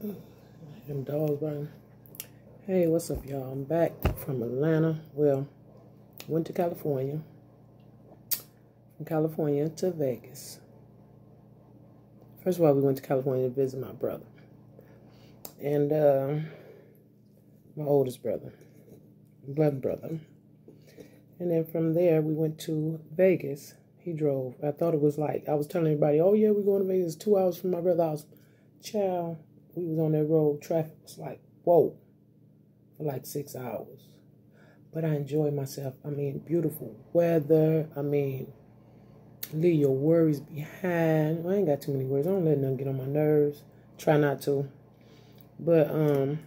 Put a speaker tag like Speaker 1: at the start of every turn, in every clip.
Speaker 1: Them dogs barking. Hey, what's up, y'all? I'm back from Atlanta. Well, went to California. From California to Vegas. First of all, we went to California to visit my brother. And uh, my oldest brother. Blood brother. And then from there, we went to Vegas. He drove. I thought it was like, I was telling everybody, oh yeah, we're going to Vegas. Two hours from my brother's house. Child, we was on that road. Traffic was like, whoa, for like six hours. But I enjoyed myself. I mean, beautiful weather. I mean, leave your worries behind. I ain't got too many worries. I don't let nothing get on my nerves. Try not to. But um,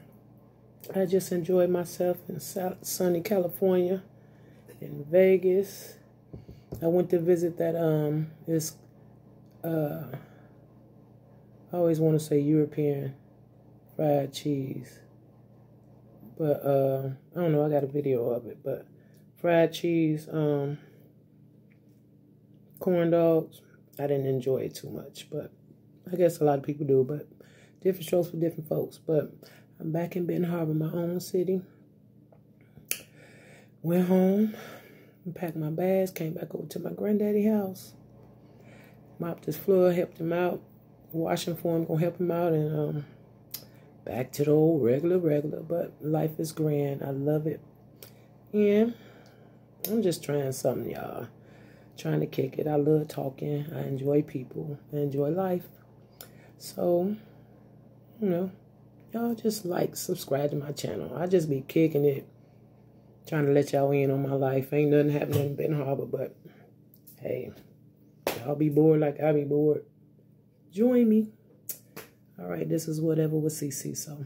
Speaker 1: I just enjoyed myself in sunny California, in Vegas. I went to visit that um this uh I always want to say European fried cheese. But uh I don't know, I got a video of it, but fried cheese, um corn dogs, I didn't enjoy it too much, but I guess a lot of people do, but different strokes for different folks. But I'm back in Benton Harbor, my own city. Went home, packed my bags, came back over to my granddaddy house. Mopped his floor, helped him out, washing for him, gonna help him out, and um, back to the old regular, regular. But life is grand. I love it. And I'm just trying something, y'all. Trying to kick it. I love talking. I enjoy people. I enjoy life. So, you know, y'all just like, subscribe to my channel. I just be kicking it. Trying to let y'all in on my life. Ain't nothing happening in Ben Harbor, but hey, y'all be bored like I be bored join me. All right, this is whatever with Ceecee. So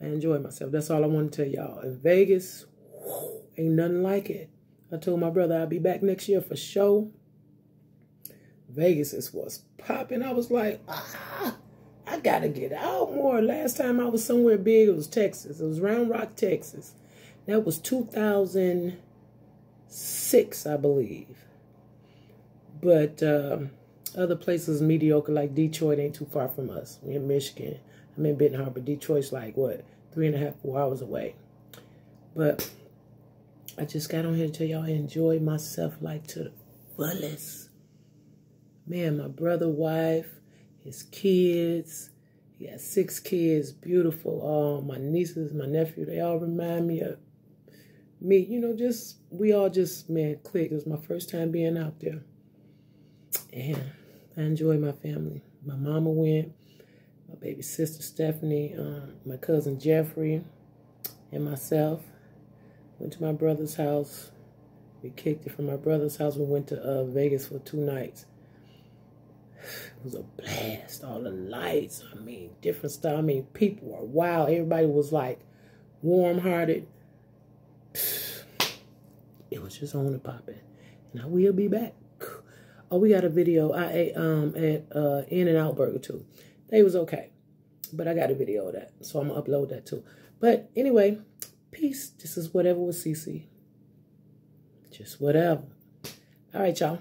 Speaker 1: I enjoy myself. That's all I want to tell y'all. In Vegas, whew, ain't nothing like it. I told my brother I'll be back next year for show. Vegas is what's popping. I was like, ah, I gotta get out more. Last time I was somewhere big, it was Texas. It was Round Rock, Texas. That was 2006, I believe. But um, other places mediocre, like Detroit ain't too far from us. we in Michigan. I'm in Benton Harbor. Detroit's like, what, three and a half, four hours away. But I just got on here to tell y'all I enjoyed myself like to the fullest. Man, my brother, wife, his kids. He has six kids, beautiful. Um, my nieces, my nephew, they all remind me of me. You know, just, we all just, man, click. It was my first time being out there. And I enjoy my family. My mama went, my baby sister Stephanie, um, my cousin Jeffrey, and myself. Went to my brother's house. We kicked it from my brother's house. We went to uh, Vegas for two nights. It was a blast. All the lights. I mean, different stuff. I mean, people were wild. Everybody was like warm-hearted. It was just on and popping. And I will be back. Oh, we got a video I ate um at uh In-N-Out Burger too. They was okay. But I got a video of that. So I'm gonna upload that too. But anyway, peace. This is whatever with Ceecee. Just whatever. All right, y'all.